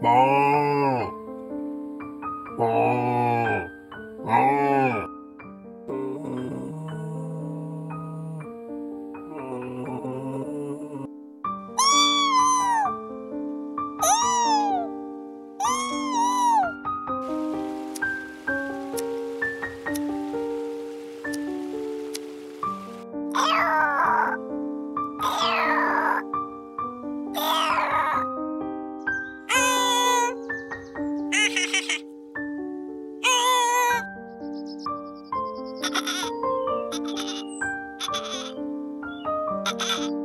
마, 마, 마. Oh.